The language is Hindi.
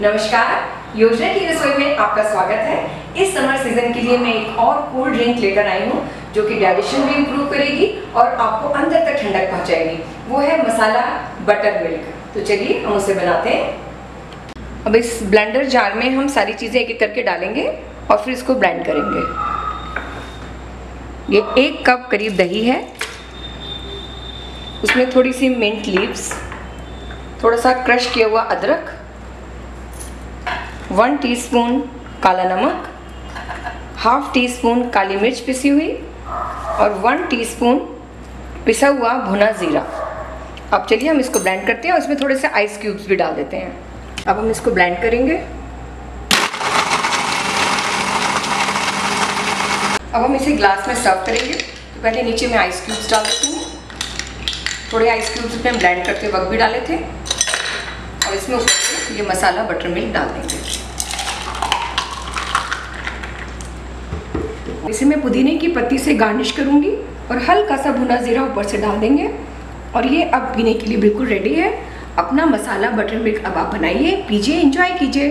नमस्कार, योजना की रसोई में आपका स्वागत है। इस समर सीज़न के लिए मैं एक और कोल्ड ड्रिंक लेकर आई हूँ, जो कि डाइजेशन भी इम्प्रूव करेगी और आपको अंदर तक ठंडक पहुँचाएगी। वो है मसाला बटर मिल्क तो चलिए, हम उसे बनाते हैं। अब इस ब्लेंडर जार में हम सारी चीज़ें एक एक करके डालेंगे और फिर इसको ब्लेंड करेंगे। ये एक कप करीब दही है। उसमें थोड़ी सी मिंट लीव्स थोड़ा सा क्रश किया हुआ अदरक वन टीस्पून काला नमक, हाफ़ टी स्पून काली मिर्च पिसी हुई और वन टीस्पून पिसा हुआ भुना ज़ीरा। अब चलिए हम इसको ब्लेंड करते हैं और इसमें थोड़े से आइस क्यूब्स भी डाल देते हैं। अब हम इसको ब्लेंड करेंगे। अब हम इसे ग्लास में सर्व करेंगे। तो पहले नीचे में आइस क्यूब्स डाल देती हूँ। थोड़े आइस क्यूब्स उसमें ब्लेंड करते वक्त भी डाले थे। और इसमें से ये मसाला बटर मिल्क डाल देंगे। इसे मैं पुदीने की पत्ती से गार्निश करूँगी और हल्का सा भुना ज़ीरा ऊपर से डाल देंगे। और ये अब पीने के लिए बिल्कुल रेडी है। अपना मसाला बटर मिल्क अब आप बनाइए, पीजिए इंजॉय कीजिए।